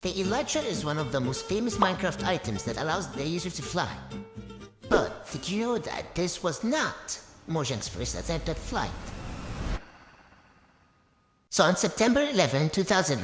The Elytra is one of the most famous Minecraft items that allows the user to fly. But did you know that this was not Mojang's first attempt at flight? So on September 11, 2000,